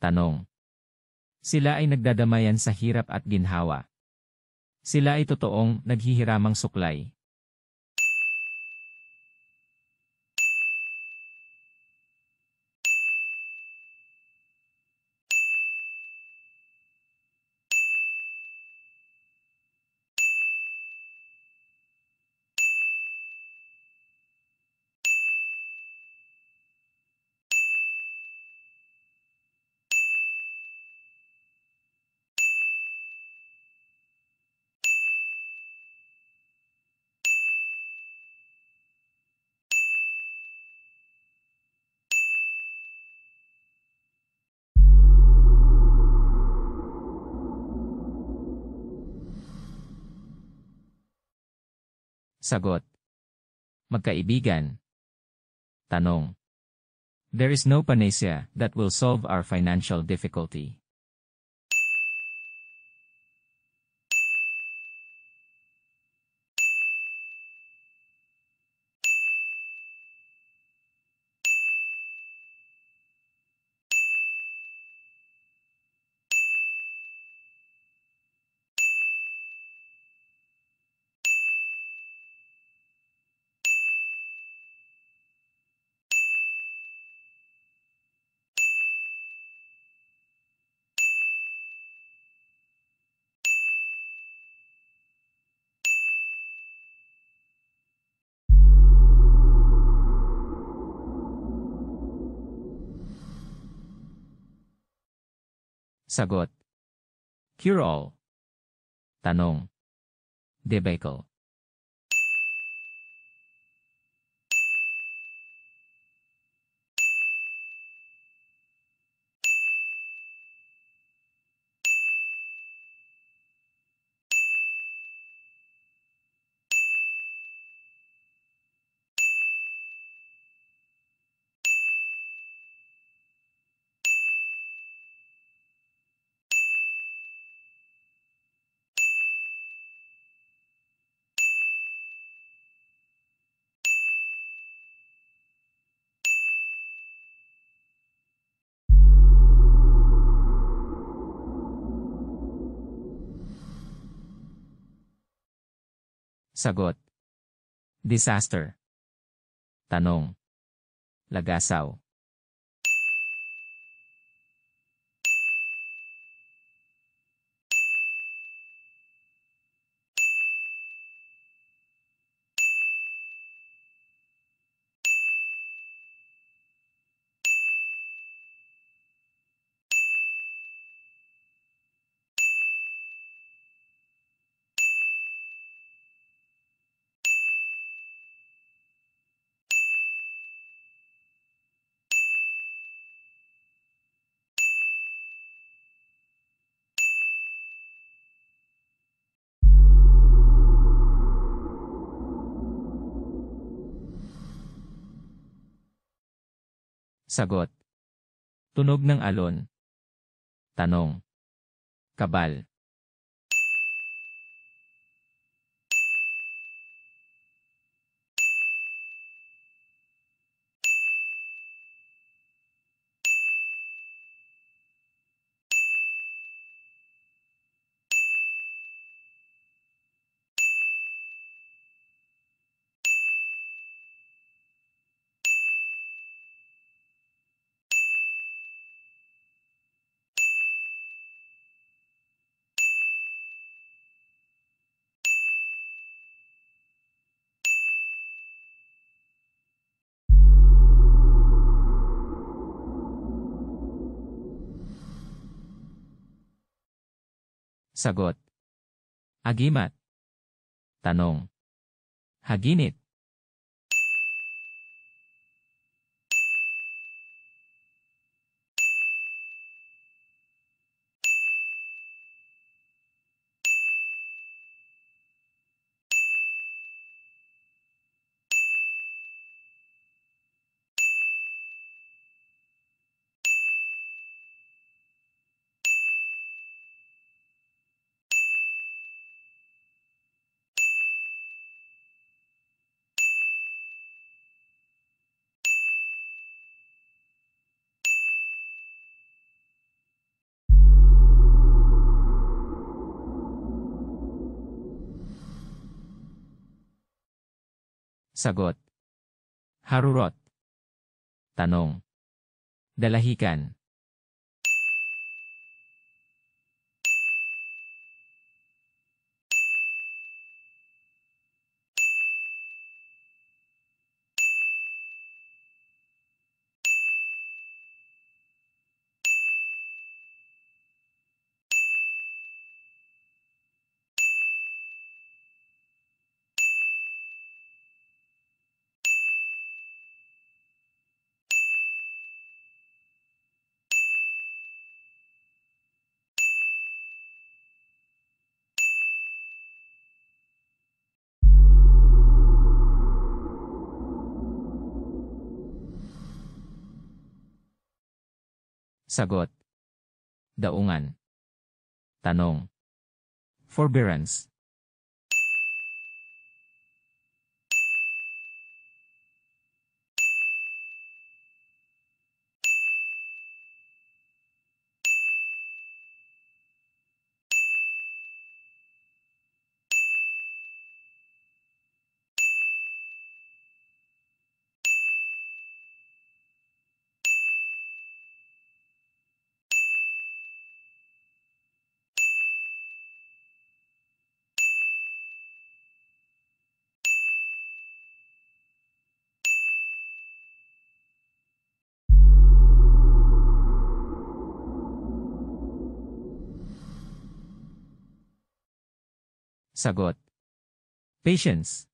Tanong. Sila ay nagdadamayan sa hirap at ginhawa. Sila ay totoong naghihiramang suklay. Sagot. Magkaibigan. Tanong. There is no panacea that will solve our financial difficulty. Sagot. Cure-all. Tanong. Debacle. Sagot. Disaster. Tanong. Lagasaw. Sagot. Tunog ng alon. Tanong. Kabal. Sagot. Agimat. Tanong. Haginit. Sagot. Harurot. Tanong. Dalahikan. Sagot. Daungan. Tanong. Forbearance. Sagot. Patience.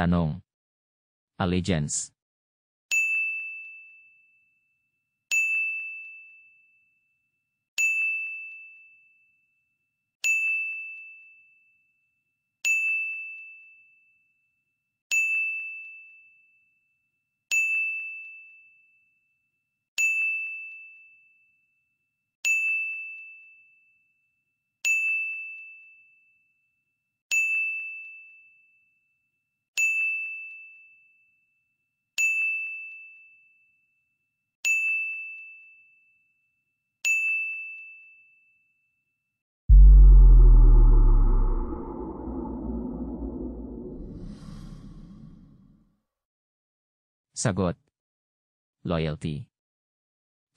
Tanong. Allegiance. Sagot. Loyalty.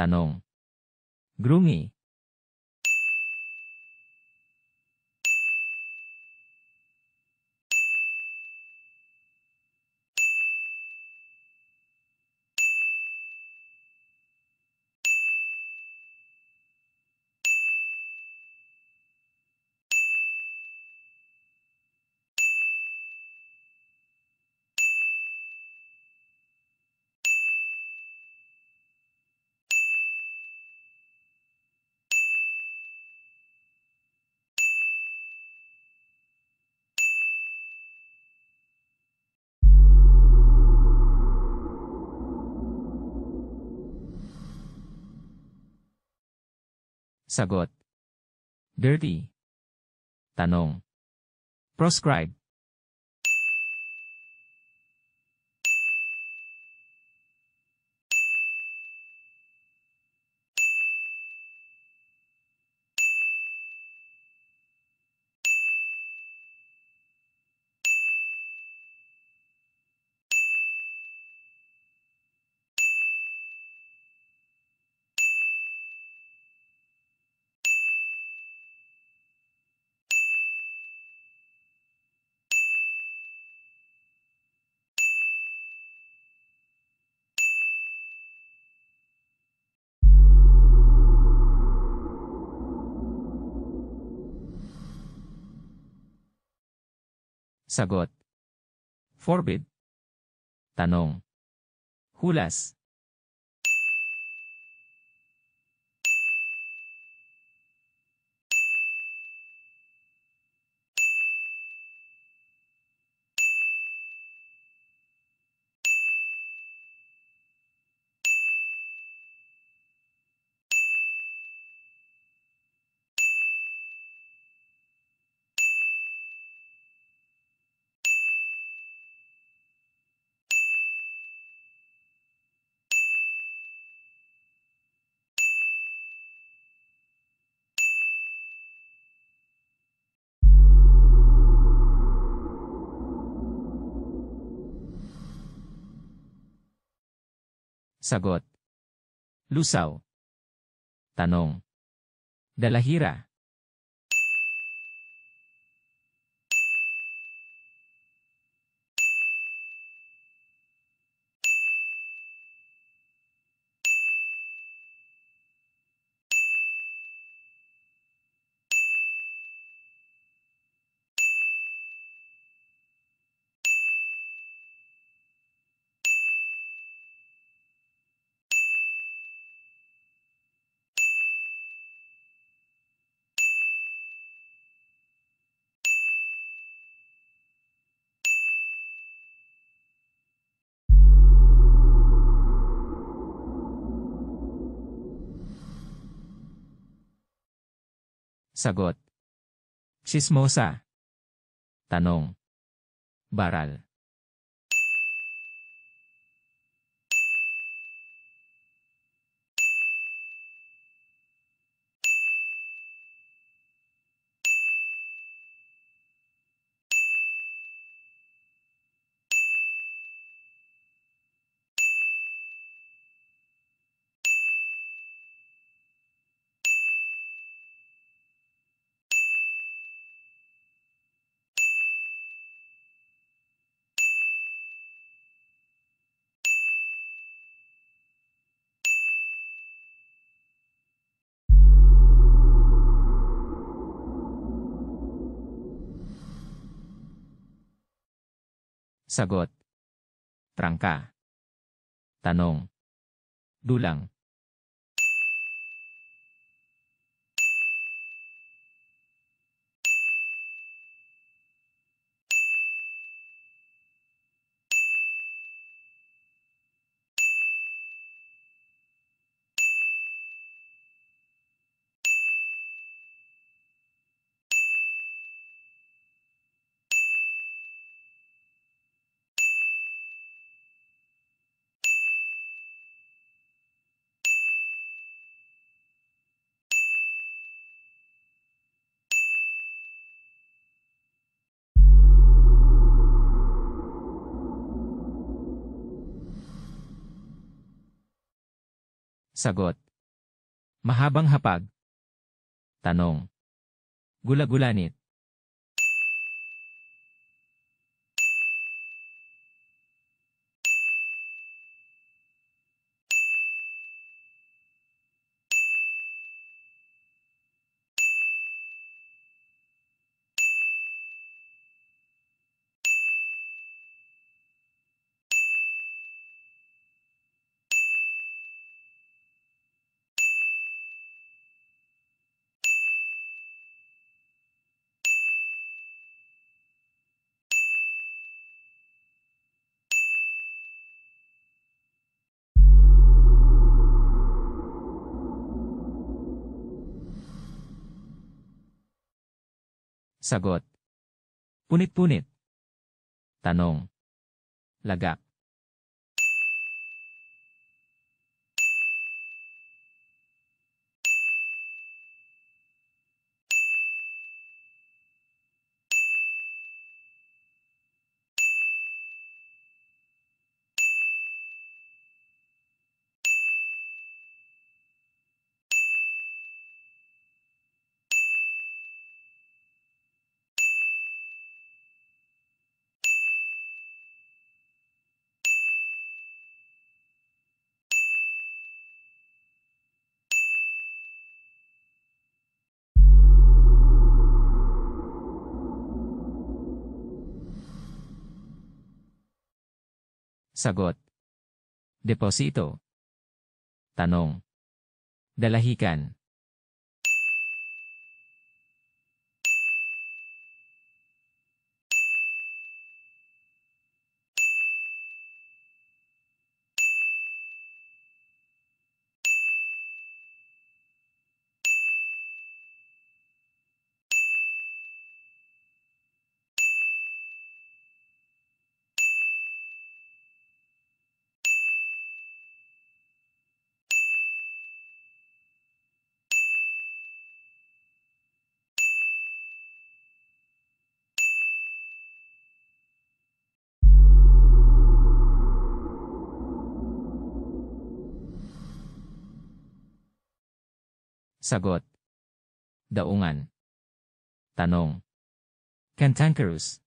Tanong. Grungi. Sagot. Dirty. Tanong. Proscribe. Sagot. Forbid. Tanong. Hulas. Sagot. Lusaw. Tanong. Dalahira. Sagot. Sismosa. Tanong. Baral. Sagot. Trangka. Tanong. Dulang. Sagot. Mahabang hapag. Tanong. Gula-gulanit. Sagot. Punit-punit. Tanong. Lagak. Sagot. Deposito. Tanong. Dalahican. Sagot. Daungan. Tanong. Cantankerous.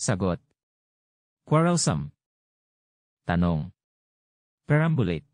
Sagot. Quarrelsome. Tanong. Perambulate.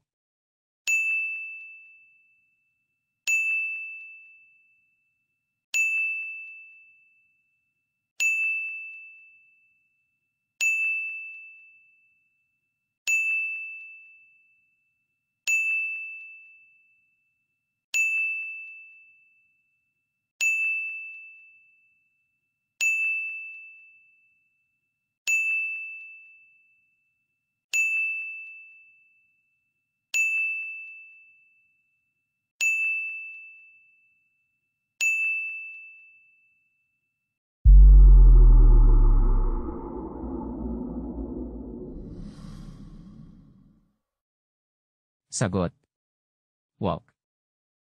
Sagot. Walk.